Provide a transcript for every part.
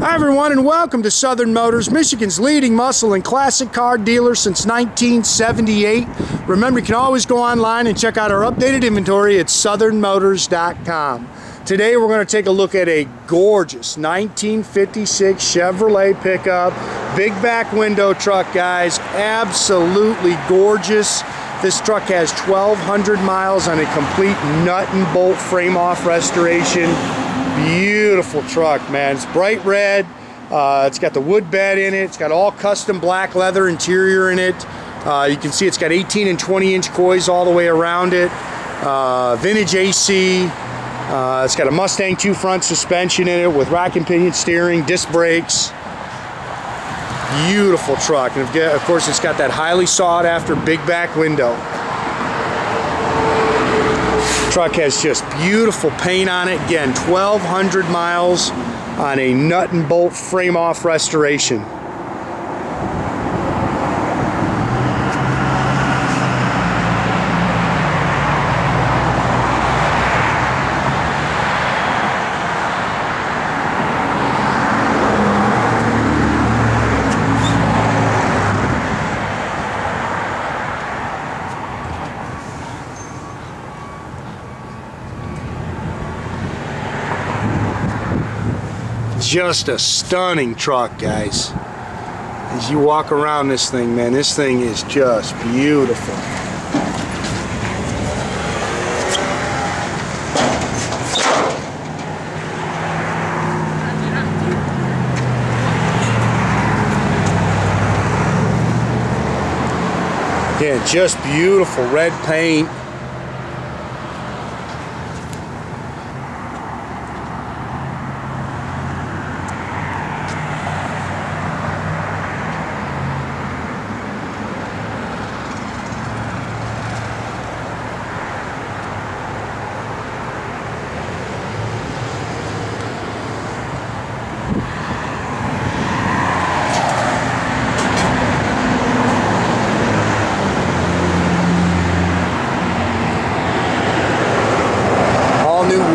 Hi everyone and welcome to Southern Motors, Michigan's leading muscle and classic car dealer since 1978. Remember you can always go online and check out our updated inventory at southernmotors.com. Today we're going to take a look at a gorgeous 1956 Chevrolet pickup, big back window truck guys, absolutely gorgeous. This truck has 1,200 miles on a complete nut and bolt frame off restoration. Beautiful truck, man. It's bright red. Uh, it's got the wood bed in it. It's got all custom black leather interior in it. Uh, you can see it's got 18 and 20 inch coys all the way around it. Uh, vintage AC. Uh, it's got a Mustang 2 front suspension in it with rack and pinion steering, disc brakes. Beautiful truck. And of course, it's got that highly sought after big back window. Truck has just beautiful paint on it. Again, 1,200 miles on a nut and bolt frame off restoration. Just a stunning truck guys. As you walk around this thing man this thing is just beautiful. Yeah just beautiful red paint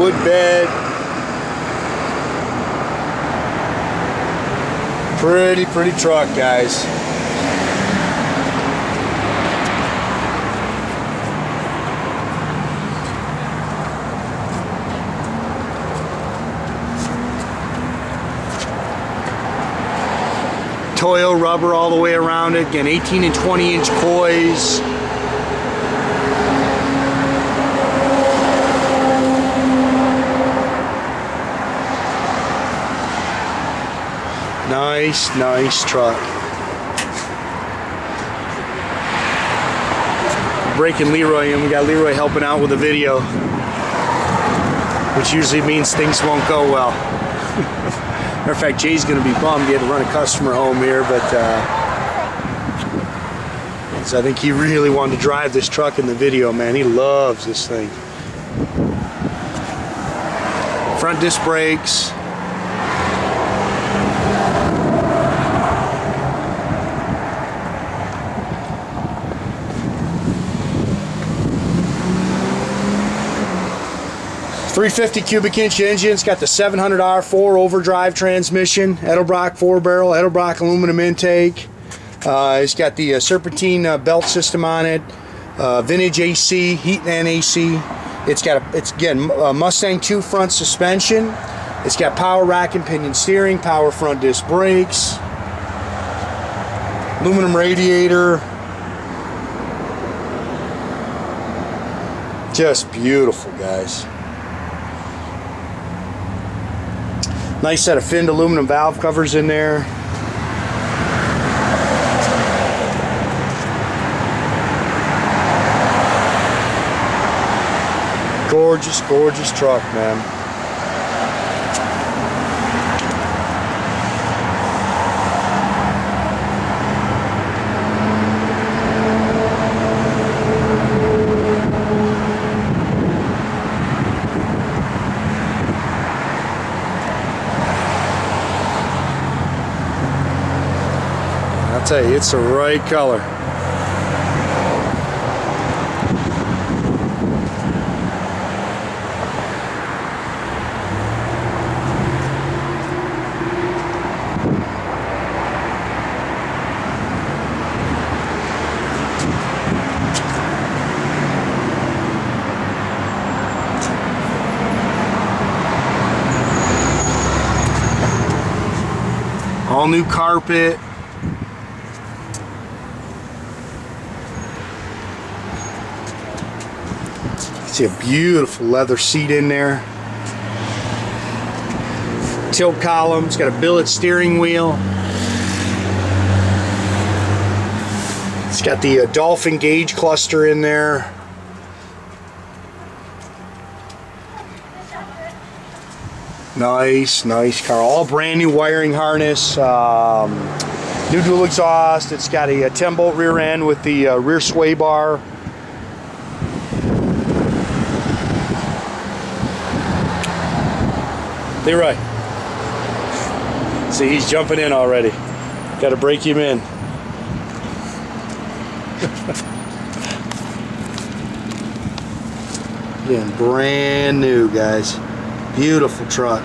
wood bed. Pretty, pretty truck, guys. Toyo rubber all the way around it. Again, 18 and 20 inch coys. Nice, nice truck. Breaking Leroy and we got Leroy helping out with the video. Which usually means things won't go well. Matter of fact, Jay's gonna be bummed he had to run a customer home here, but uh, so I think he really wanted to drive this truck in the video, man. He loves this thing. Front disc brakes, 350 cubic inch engine. It's got the 700R4 overdrive transmission, Edelbrock 4 barrel, Edelbrock aluminum intake. Uh, it's got the uh, serpentine uh, belt system on it, uh, vintage AC, heat and AC. It's got a, it's again a Mustang 2 front suspension. It's got power rack and pinion steering, power front disc brakes, aluminum radiator. Just beautiful, guys. Nice set of finned aluminum valve covers in there. Gorgeous, gorgeous truck, man. say, it's the right color. all new carpet See a beautiful leather seat in there. Tilt column. It's got a billet steering wheel. It's got the uh, Dolphin gauge cluster in there. Nice, nice car. All brand new wiring harness. Um, new dual exhaust. It's got a, a 10 bolt rear end with the uh, rear sway bar. Leroy. See, he's jumping in already. Got to break him in. Again, brand new, guys. Beautiful truck.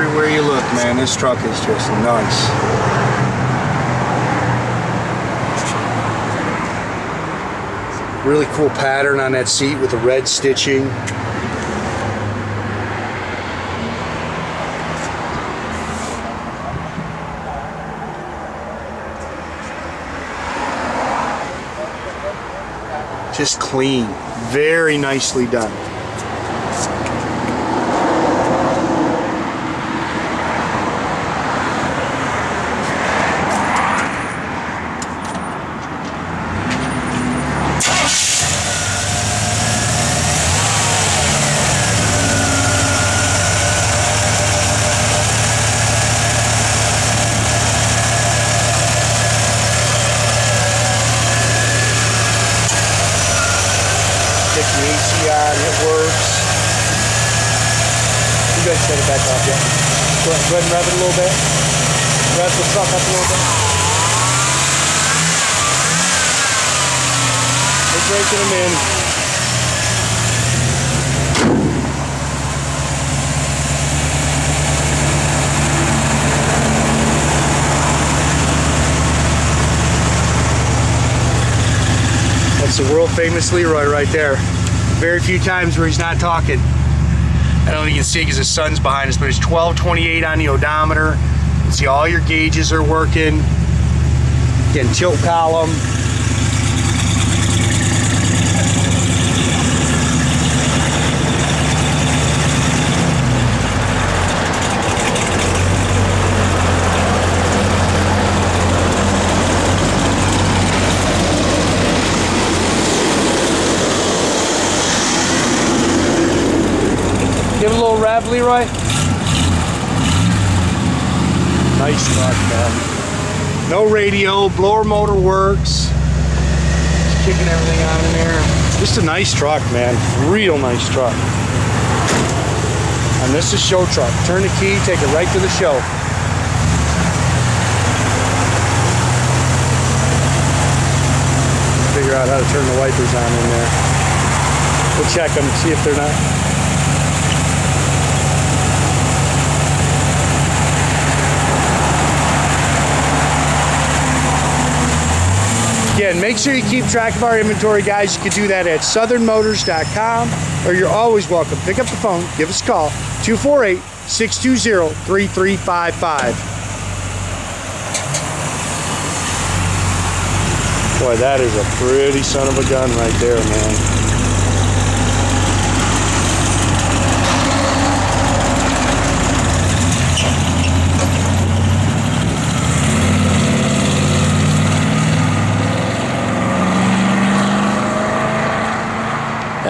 Everywhere you look, man, this truck is just nice. Really cool pattern on that seat with the red stitching. Just clean, very nicely done. Get the AC on, works. You guys set it back off, yeah. Go ahead, go ahead and rev it a little bit. Rev the truck up a little bit. We're breaking them in. That's the world famous Leroy right there. Very few times where he's not talking. I don't think you can see because the sun's behind us, but it's 1228 on the odometer. You see all your gauges are working. Again, tilt column. Give it a little rev, Leroy. Nice truck, man. No radio, blower motor works. Just kicking everything on in there. Just a nice truck, man. Real nice truck. And this is show truck. Turn the key, take it right to the show. Figure out how to turn the wipers on in there. We'll check them, see if they're not Again, make sure you keep track of our inventory, guys. You can do that at southernmotors.com or you're always welcome. Pick up the phone, give us a call, 248 620 3355. Boy, that is a pretty son of a gun right there, man.